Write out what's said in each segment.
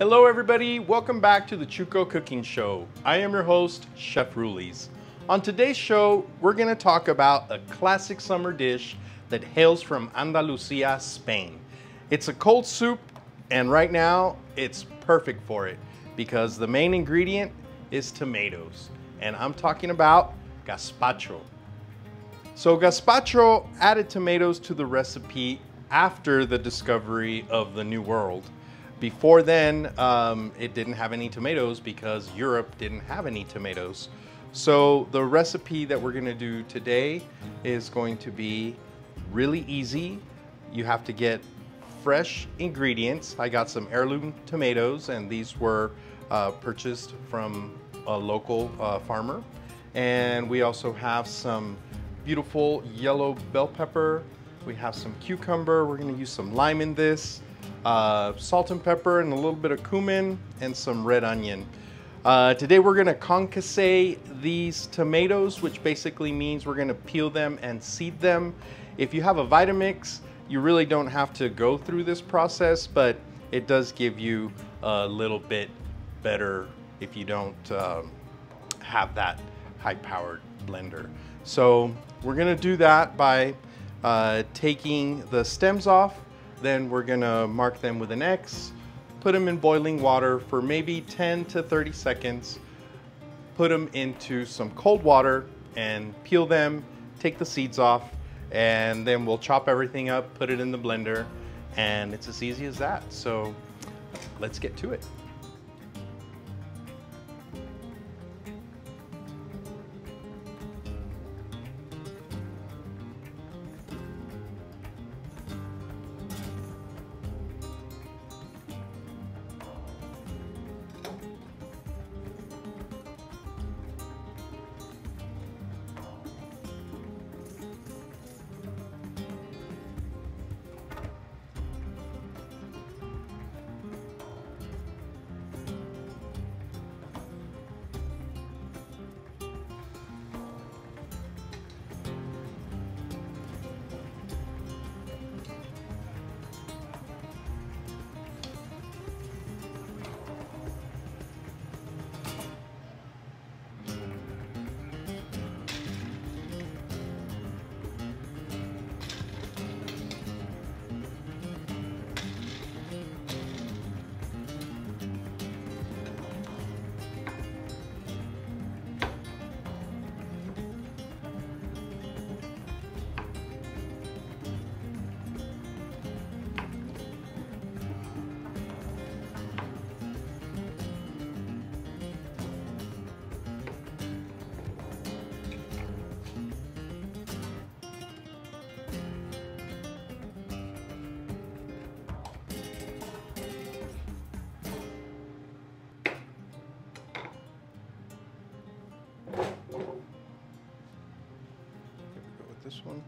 Hello everybody, welcome back to the Chuco Cooking Show. I am your host, Chef Rulis. On today's show, we're gonna talk about a classic summer dish that hails from Andalusia, Spain. It's a cold soup, and right now, it's perfect for it because the main ingredient is tomatoes. And I'm talking about gazpacho. So gazpacho added tomatoes to the recipe after the discovery of the New World. Before then, um, it didn't have any tomatoes because Europe didn't have any tomatoes. So the recipe that we're gonna do today is going to be really easy. You have to get fresh ingredients. I got some heirloom tomatoes and these were uh, purchased from a local uh, farmer. And we also have some beautiful yellow bell pepper. We have some cucumber. We're gonna use some lime in this uh, salt and pepper and a little bit of cumin and some red onion. Uh, today we're gonna concasse these tomatoes, which basically means we're gonna peel them and seed them. If you have a Vitamix, you really don't have to go through this process, but it does give you a little bit better if you don't um, have that high-powered blender. So we're gonna do that by uh, taking the stems off, then we're gonna mark them with an X, put them in boiling water for maybe 10 to 30 seconds, put them into some cold water and peel them, take the seeds off, and then we'll chop everything up, put it in the blender, and it's as easy as that. So let's get to it. Go with this one.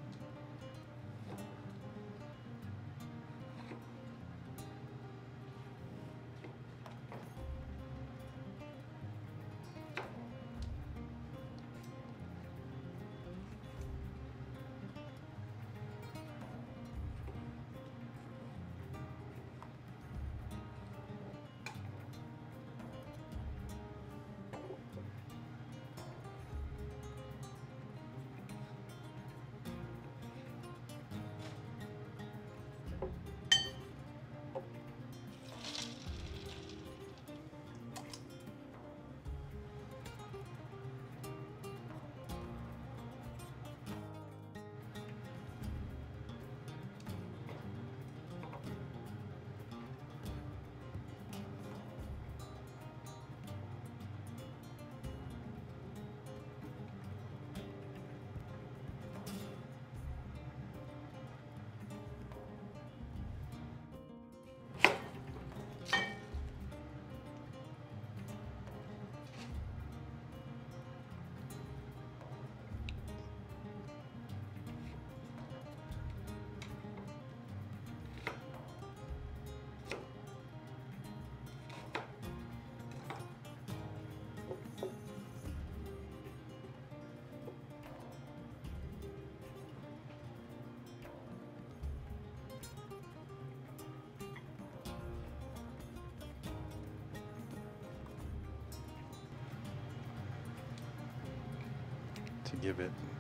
To give it.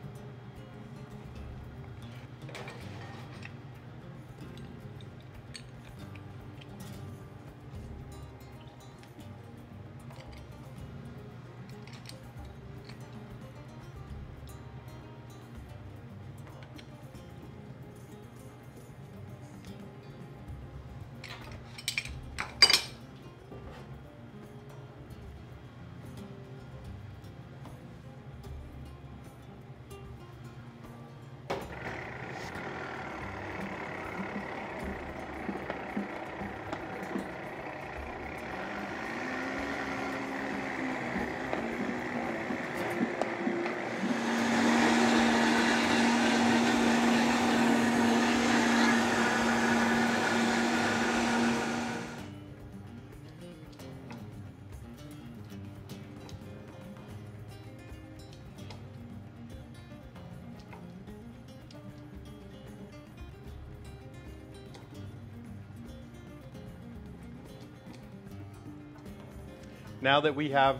Now that we have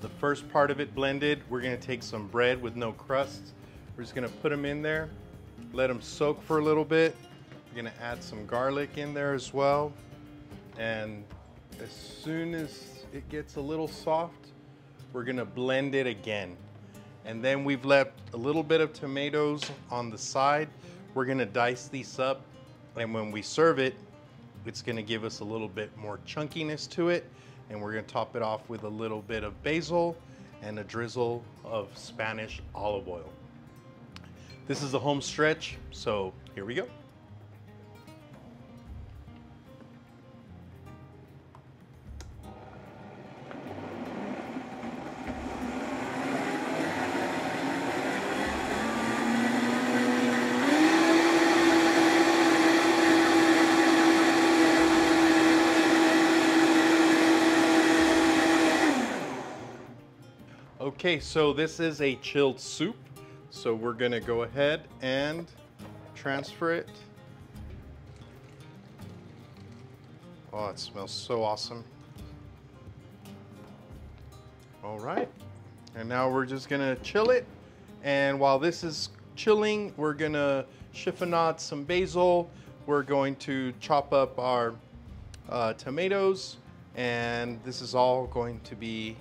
the first part of it blended, we're gonna take some bread with no crust. We're just gonna put them in there, let them soak for a little bit. We're gonna add some garlic in there as well. And as soon as it gets a little soft, we're gonna blend it again. And then we've left a little bit of tomatoes on the side. We're gonna dice these up. And when we serve it, it's gonna give us a little bit more chunkiness to it and we're gonna top it off with a little bit of basil and a drizzle of Spanish olive oil. This is the home stretch, so here we go. Okay, so this is a chilled soup. So we're gonna go ahead and transfer it. Oh, it smells so awesome. All right, and now we're just gonna chill it. And while this is chilling, we're gonna chiffonade some basil. We're going to chop up our uh, tomatoes, and this is all going to be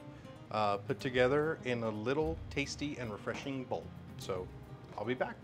uh, put together in a little tasty and refreshing bowl. So I'll be back.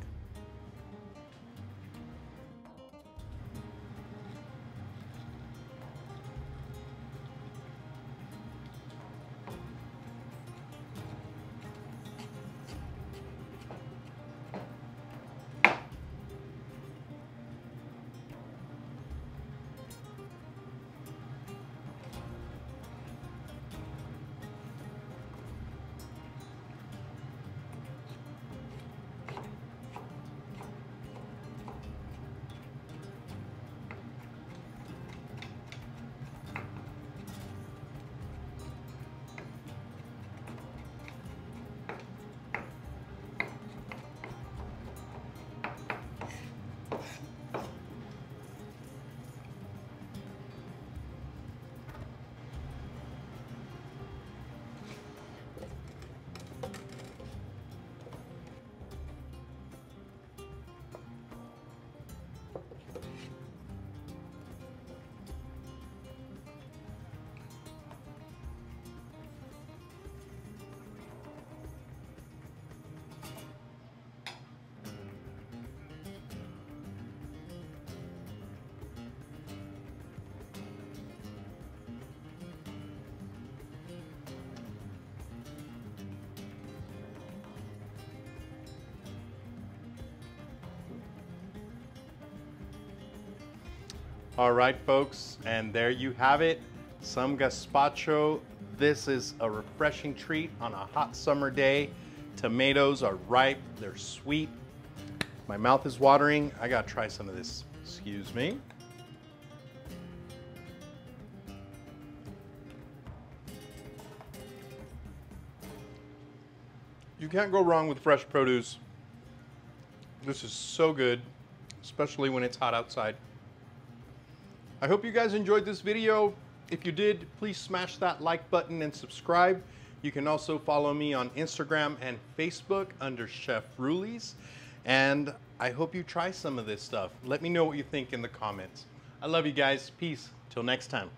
All right, folks, and there you have it. Some gazpacho. This is a refreshing treat on a hot summer day. Tomatoes are ripe, they're sweet. My mouth is watering. I gotta try some of this. Excuse me. You can't go wrong with fresh produce. This is so good, especially when it's hot outside. I hope you guys enjoyed this video. If you did, please smash that like button and subscribe. You can also follow me on Instagram and Facebook under Chef Rulis. And I hope you try some of this stuff. Let me know what you think in the comments. I love you guys. Peace. Till next time.